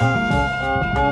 Música